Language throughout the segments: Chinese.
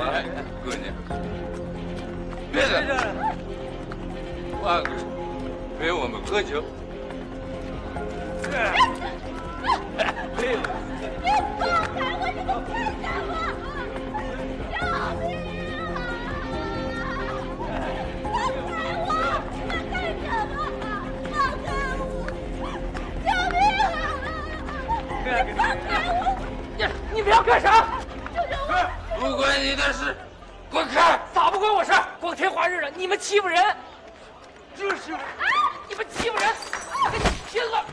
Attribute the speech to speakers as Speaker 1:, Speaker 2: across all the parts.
Speaker 1: 哎，姑娘，别了，我陪我们喝酒。
Speaker 2: 别放开我！你们干什么？救命啊！放开我！你们干什么？放开我！救命啊！你放开我！
Speaker 3: 你你们要干啥？
Speaker 1: 不关你的事，滚开！
Speaker 3: 咋不关我事？光天化日的，你们欺负人！
Speaker 1: 这是，
Speaker 3: 你们欺负人！我跟你拼了！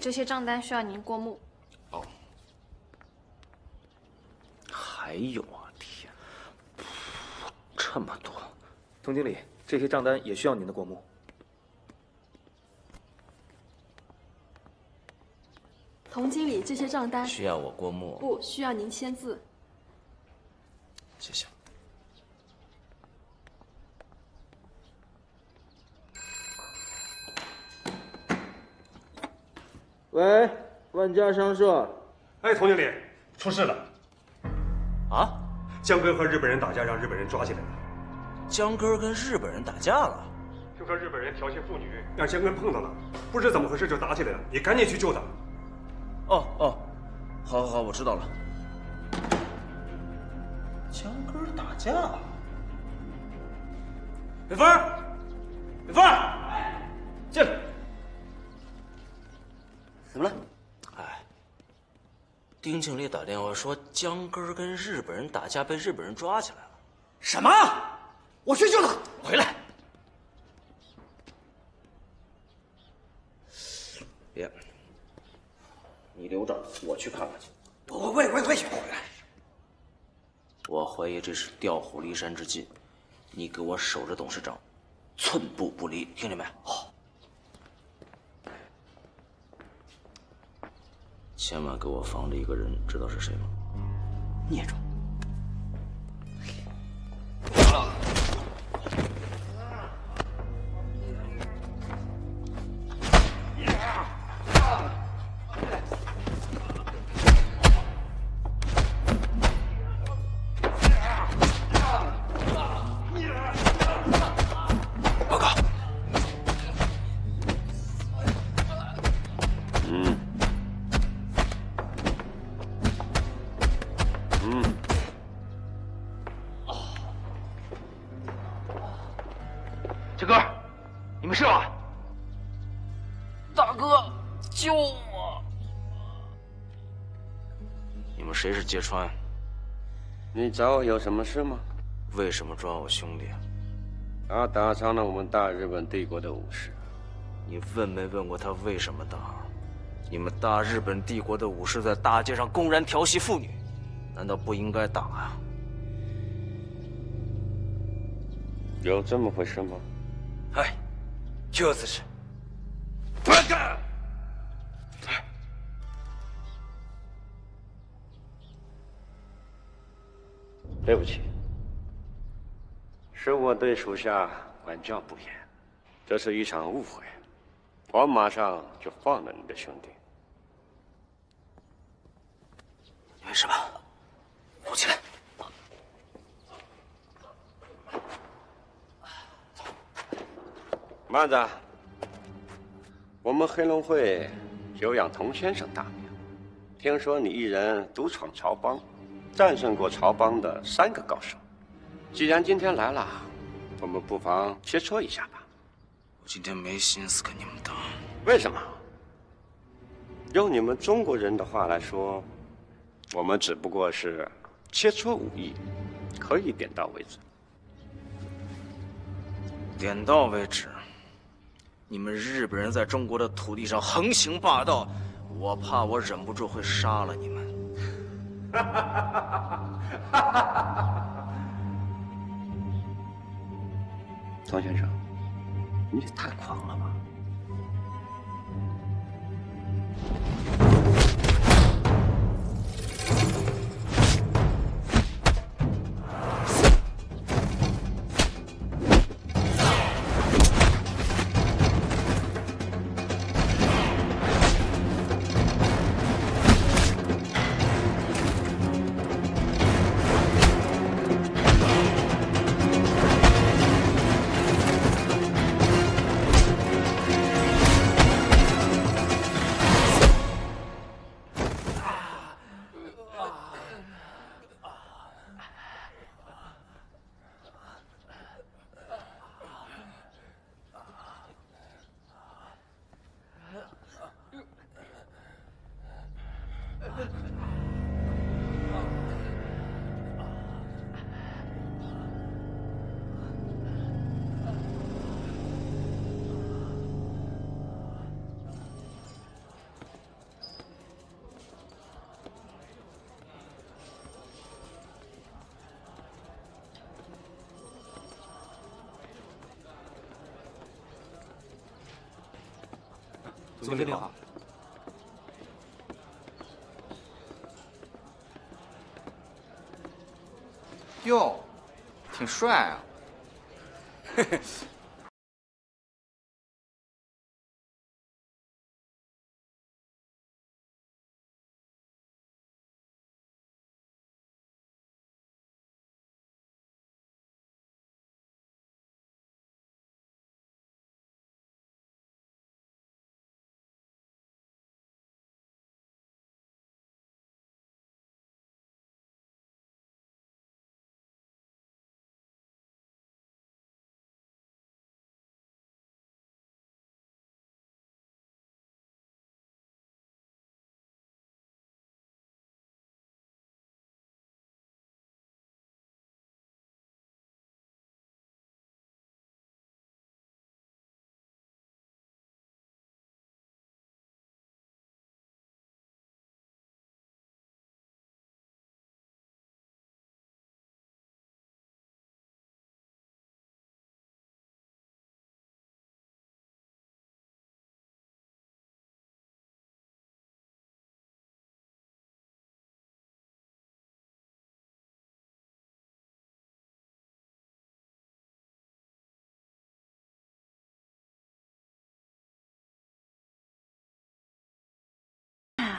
Speaker 4: 这些账单需要您过目。
Speaker 5: 哦，还有啊，天，这么多！
Speaker 6: 童经理，这些账单也需要您的过目。
Speaker 4: 童经理，这些账单
Speaker 5: 需要我过目？
Speaker 4: 不需要您签字。
Speaker 5: 谢谢。
Speaker 7: 喂，万家商社。
Speaker 8: 哎，童经理，出事了！
Speaker 5: 啊，
Speaker 8: 江根和日本人打架，让日本人抓起来了。
Speaker 5: 江根跟日本人打架了？
Speaker 8: 听说日本人调戏妇女，让江根碰到了，不知怎么回事就打起来了。你赶紧去救他。
Speaker 5: 哦哦，好，好，好，我知道了。江根打架？北风，北风，进来。
Speaker 9: 怎么了？
Speaker 5: 哎，丁经理打电话说江根跟日本人打架，被日本人抓起来了。
Speaker 9: 什么？我去救他。
Speaker 5: 回来。别，你留着，我去看看去。
Speaker 9: 我我也我也我也去。
Speaker 5: 我怀疑这是调虎离山之计，你给我守着董事长，寸步不离，听见没？
Speaker 9: 好。
Speaker 5: 千万给我防着一个人，知道是谁吗？
Speaker 9: 孽种！
Speaker 5: 芥川，
Speaker 10: 你找我有什么事吗？
Speaker 5: 为什么抓我兄弟？
Speaker 10: 他打伤了我们大日本帝国的武士。
Speaker 5: 你问没问过他为什么打？你们大日本帝国的武士在大街上公然调戏妇女，难道不应该打啊？
Speaker 10: 有这么回事吗？
Speaker 9: 哎，就是。
Speaker 10: 对不起，是我对属下管教不严，这是一场误会，我马上就放了你的兄弟。
Speaker 5: 你没事吧？扶起来。
Speaker 10: 慢着，我们黑龙会久仰童先生大名，听说你一人独闯曹帮。战胜过曹帮的三个高手，既然今天来了，我们不妨切磋一下吧。
Speaker 5: 我今天没心思跟你们打。
Speaker 10: 为什么？用你们中国人的话来说，我们只不过是切磋武艺，可以点到为止。
Speaker 5: 点到为止。你们日本人在中国的土地上横行霸道，我怕我忍不住会杀了你们。
Speaker 10: 唐先生，你也太狂了吧！
Speaker 6: 总经理好。
Speaker 11: 哟，挺帅啊！
Speaker 12: 嘿 嘿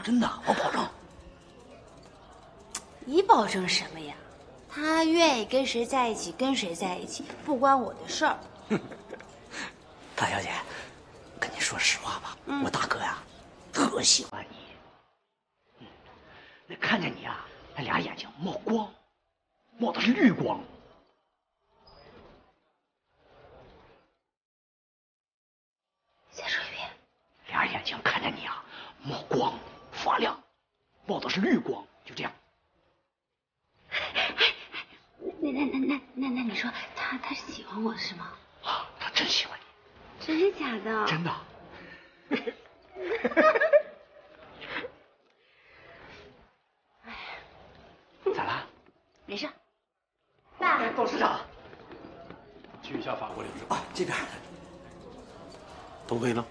Speaker 12: 真的，我保证。
Speaker 2: 你保证什么呀？他愿意跟谁在一起，跟谁在一起，不关我的事儿。
Speaker 12: 大小姐，跟你说实话吧，我大哥呀，特喜欢你。嗯，那看见你啊，那俩眼睛冒光，冒的是绿光。
Speaker 2: 再说一遍。
Speaker 12: 俩眼睛看见你啊，冒光。发亮，冒的是绿光，就这样。
Speaker 2: 那那那那那那，你说他他喜欢我是吗？
Speaker 12: 啊，他真喜欢
Speaker 2: 你。真的假的？
Speaker 12: 真的。
Speaker 2: 哎，
Speaker 12: 咋了？
Speaker 2: 没事。
Speaker 12: 爸，董事长，
Speaker 1: 去一下法国领事
Speaker 12: 啊，这边。
Speaker 1: 东飞呢？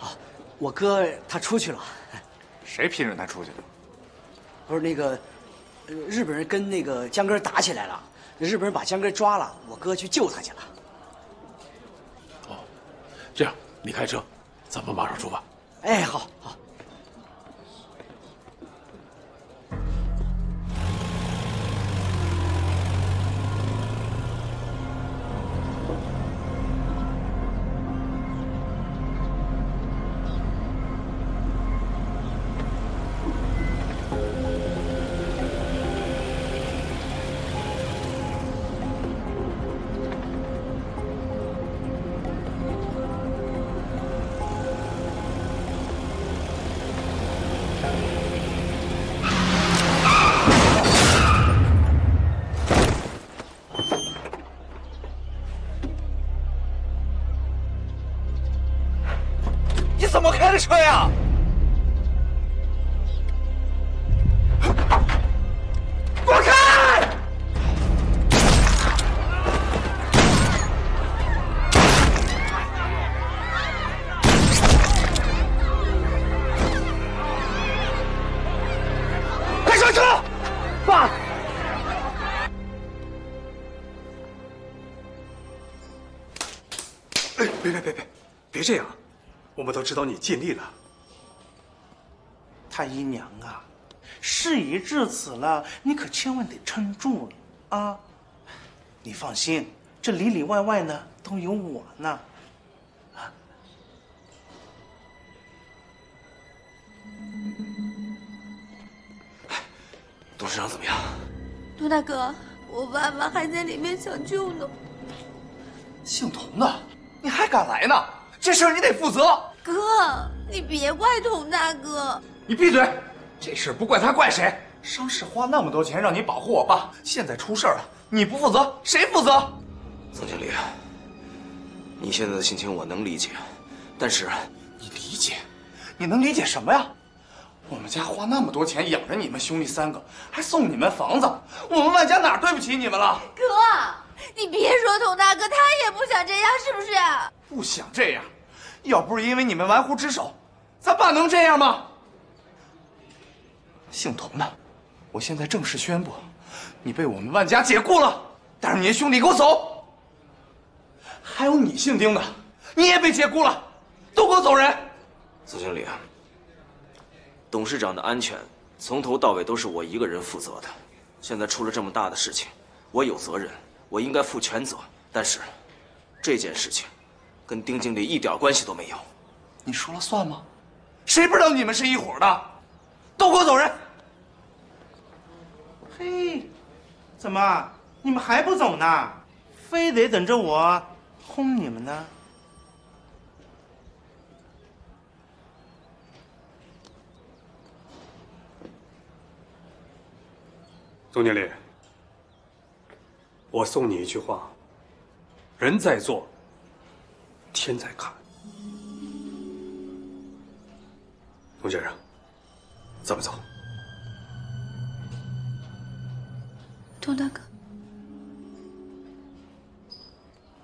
Speaker 12: 啊，我哥他出去了。
Speaker 11: 谁批准他出去的？
Speaker 12: 不是那个，日本人跟那个江根打起来了，日本人把江根抓了，我哥去救他去了。
Speaker 1: 哦，这样你开车，咱们马上出发。
Speaker 12: 哎，好
Speaker 5: 你怎么开的车呀？
Speaker 8: 这样，我们都知道你尽力了。
Speaker 9: 太姨娘啊，事已至此了，你可千万得撑住了啊！你放心，这里里外外呢都有我呢。
Speaker 5: 董事长怎么样？
Speaker 2: 杜大哥，我爸爸还在里面抢救呢。
Speaker 9: 姓童的，你还敢来呢？这事儿你得负责。
Speaker 2: 哥，你别怪佟大哥。
Speaker 9: 你闭嘴！这事儿不怪他，怪谁？商市花那么多钱让你保护我爸，现在出事儿了，你不负责，谁负责？
Speaker 5: 曾经理，你现在的心情我能理解，但是
Speaker 9: 你理解？你能理解什么呀？我们家花那么多钱养着你们兄弟三个，还送你们房子，我们万家哪儿对不起你们了？
Speaker 2: 哥，你别说佟大哥，他也不想这样，是不是？
Speaker 9: 不想这样，要不是因为你们玩忽职守，咱爸能这样吗？姓童的，我现在正式宣布，你被我们万家解雇了，带着你的兄弟给我走。还有你姓丁的，你也被解雇了，都给我走人。
Speaker 5: 总经理，董事长的安全从头到尾都是我一个人负责的。现在出了这么大的事情，我有责任，我应该负全责。但是，这件事情跟丁经理一点关系都没有。
Speaker 9: 你说了算吗？谁不知道你们是一伙的？都给我走人！嘿，怎么你们还不走呢？非得等着我轰你们呢？
Speaker 8: 总经理，我送你一句话：人在做，天在看。董先生，咱们走。
Speaker 2: 佟大哥，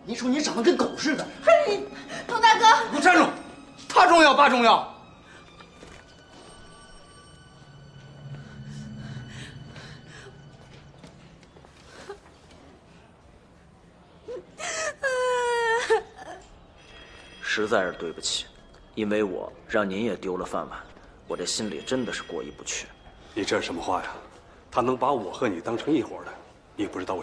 Speaker 9: 你说你长得跟狗似的，
Speaker 2: 你，佟大哥，
Speaker 9: 给我站住！他重要，爸重要。
Speaker 5: 实在是对不起，因为我让您也丢了饭碗，我这心里真的是过意不去。
Speaker 8: 你这是什么话呀？他能把我和你当成一伙的，你不知道我